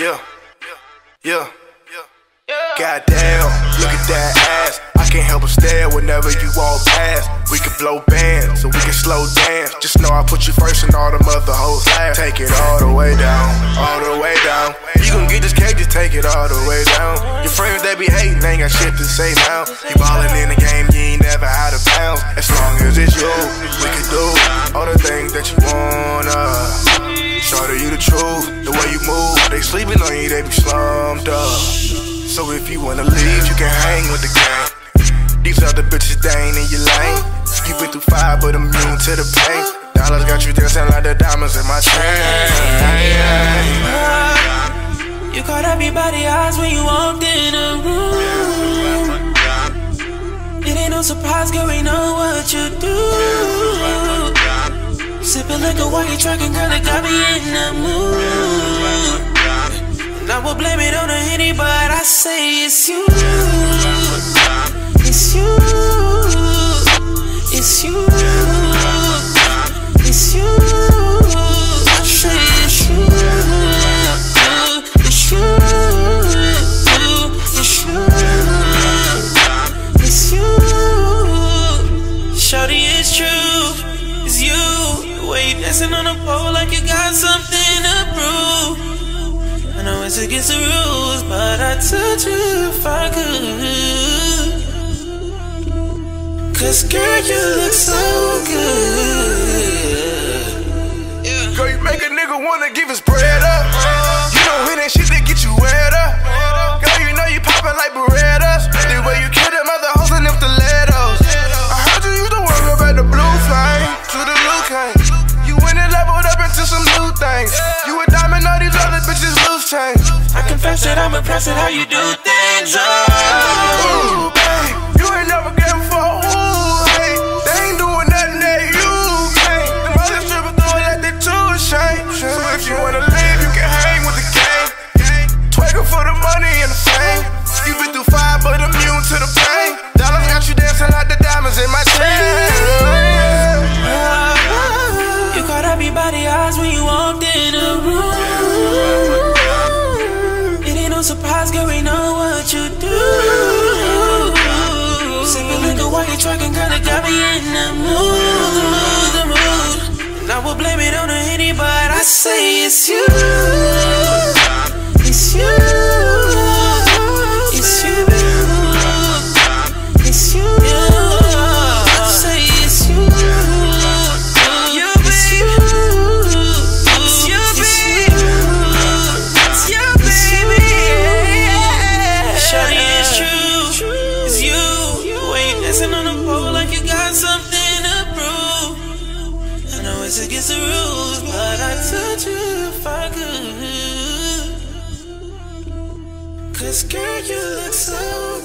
Yeah, yeah, yeah. Goddamn, look at that ass. I can't help but stare whenever you walk past. We can blow bands, so we can slow dance. Just know I put you first and all the mother hoes last. Take it all the way down, all the way. You gon' get this cake, just take it all the way down. Your friends that be hating ain't got shit to say now. You ballin' in the game, you ain't never out of bounds. As long as it's you, we can do all the things that you wanna. Shorty, you the truth, the way you move. They sleeping on you, they be slumped up. So if you wanna leave, you can hang with the gang. These other bitches, they ain't in your lane. You been through fire, but immune to the pain. Dollars got you dancing like the diamonds in my chain. Everybody eyes when you walked in the room. It ain't no surprise, girl, we know what you do. Sipping liquor while you trucking, girl, it got me in the mood. And I will blame it on the but I say it's you. It's you. It's you. Dancing on the pole like you got something to prove. I know it's against the rules, but I told you if I could. Cause girl, you look so good. Girl, you make a nigga wanna give his change. I confess that I'm impressed at how you do things. Oh. You ain't never they ain't doing nothing that you can't. They. So if you wanna leave, you can hang with the gang. For the money and the fame. You been through fire, but immune to the pain. While you girl, it got me in the mood, the mood, the mood. And I will blame it on the but I say it's you. Against the rules, but I told you if I could. Cause girl, you look so